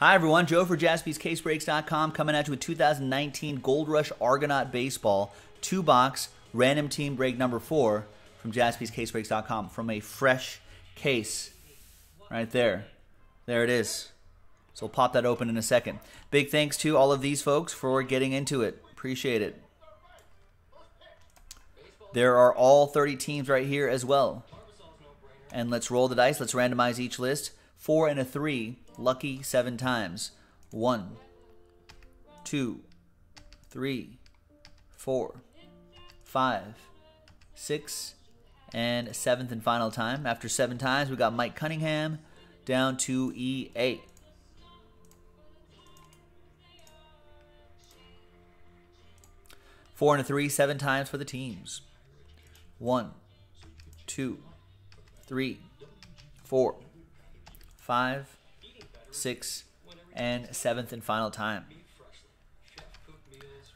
Hi, everyone. Joe for jaspyscasebreaks.com coming at you with 2019 Gold Rush Argonaut Baseball two box random team break number four from jaspyscasebreaks.com from a fresh case right there. There it is. So we'll pop that open in a second. Big thanks to all of these folks for getting into it. Appreciate it. There are all 30 teams right here as well. And let's roll the dice. Let's randomize each list. Four and a three lucky seven times. One, two, three, four, five, six, and seventh and final time. After seven times, we got Mike Cunningham down to E8. Four and a three, seven times for the teams. One, two, three, four, five, six, and seventh and final time.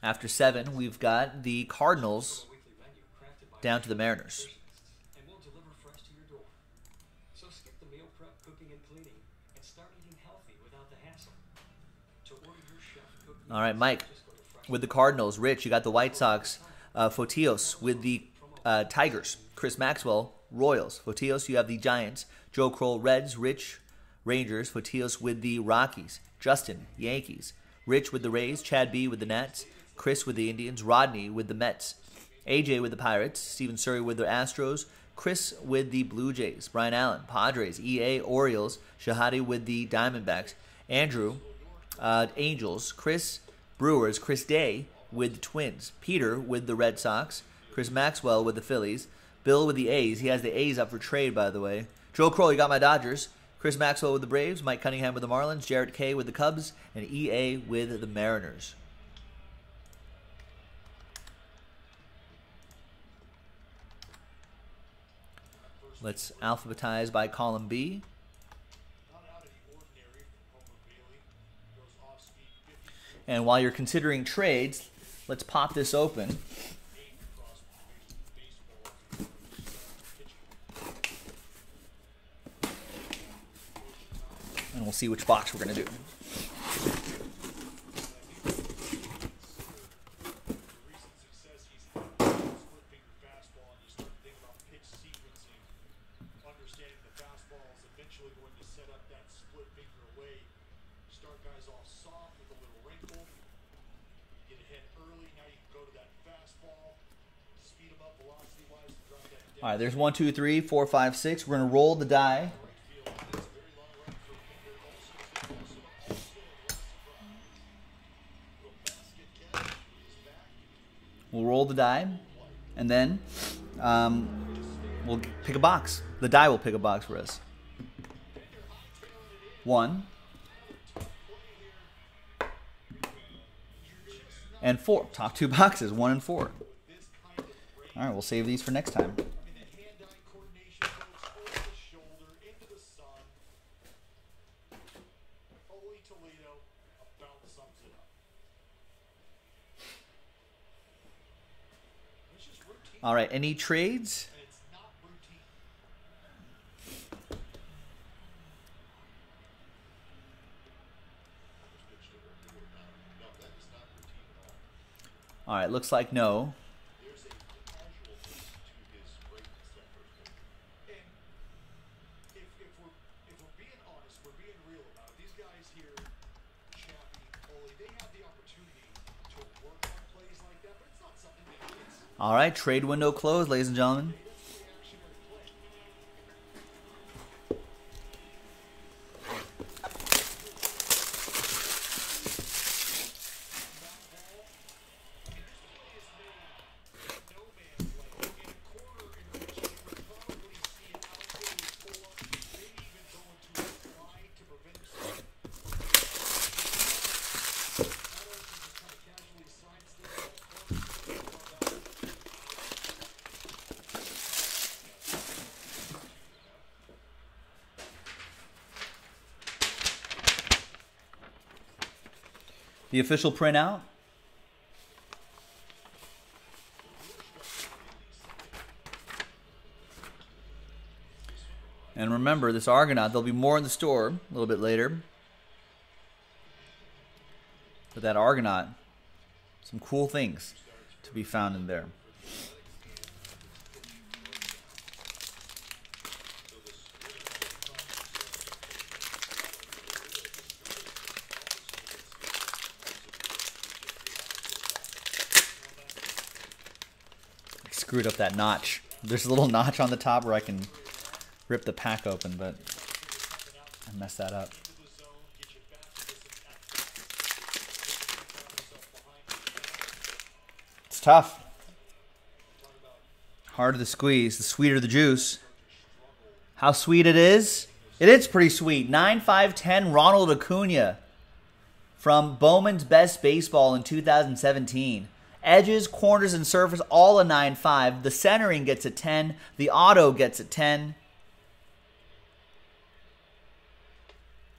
After seven, we've got the Cardinals down to the Mariners. All right, Mike, with the Cardinals. Rich, you got the White Sox. Uh, Fotios with the uh, Tigers. Chris Maxwell, Royals. Fotios, you have the Giants. Joe Kroll, Reds. Rich, Rangers. Fotios with the Rockies. Justin, Yankees. Rich with the Rays. Chad B with the Nats. Chris with the Indians. Rodney with the Mets. AJ with the Pirates. Steven Surrey with the Astros. Chris with the Blue Jays. Brian Allen, Padres. EA, Orioles. Shahadi with the Diamondbacks. Andrew, uh, Angels. Chris, Brewers. Chris Day with the Twins. Peter with the Red Sox. Chris Maxwell with the Phillies. Bill with the A's. He has the A's up for trade, by the way. Joe you got my Dodgers. Chris Maxwell with the Braves. Mike Cunningham with the Marlins. Jarrett K with the Cubs. And EA with the Mariners. Let's alphabetize by column B. And while you're considering trades, let's pop this open. We'll see which box we're going to do. I think we consider the recent success he's got split finger fastball and you start to think about pitch sequencing, understanding the fastball is eventually going to set up that split finger away. Start guys off soft with a little wrinkle. Get a early. Now you can go to that fastball, speed them up velocity wise, and drop that down. All right, there's one, two, three, four, five, six. We're going to roll the die. We'll roll the die, and then um, we'll pick a box. The die will pick a box for us. One. And four. Top two boxes, one and four. All right, we'll save these for next time. All right, any trades? All right, looks like no. All right, trade window closed, ladies and gentlemen. The official printout. And remember, this Argonaut, there'll be more in the store a little bit later. But that Argonaut, some cool things to be found in there. Screwed up that notch. There's a little notch on the top where I can rip the pack open, but I messed that up. It's tough. Harder to squeeze, the sweeter the juice. How sweet it is? It is pretty sweet. 9-5-10 Ronald Acuna from Bowman's Best Baseball in 2017. Edges, corners, and surface all a 9.5. The centering gets a 10. The auto gets a 10.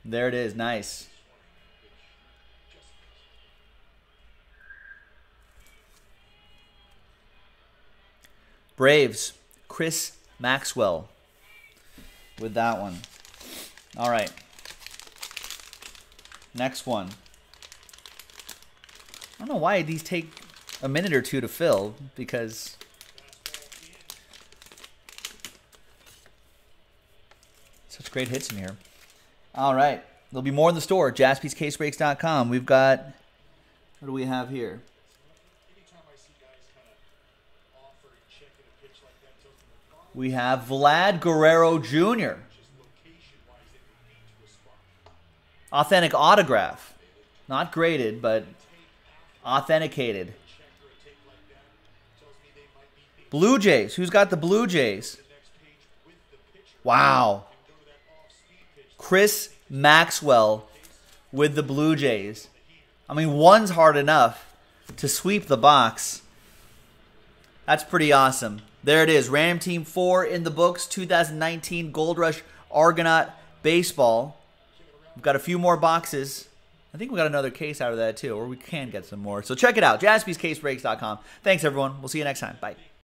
There it is. Nice. Braves, Chris Maxwell with that one. All right. Next one. I don't know why these take a minute or two to fill because such great hits in here. All right. There'll be more in the store. JaspysCaseBreaks.com. We've got, what do we have here? We have Vlad Guerrero Jr. Authentic autograph. Not graded, but authenticated. Blue Jays. Who's got the Blue Jays? Wow. Chris Maxwell with the Blue Jays. I mean, one's hard enough to sweep the box. That's pretty awesome. There it is. Random Team 4 in the books. 2019 Gold Rush Argonaut Baseball. We've got a few more boxes. I think we got another case out of that too, or we can get some more. So check it out. JaspysCaseBreaks.com. Thanks, everyone. We'll see you next time. Bye.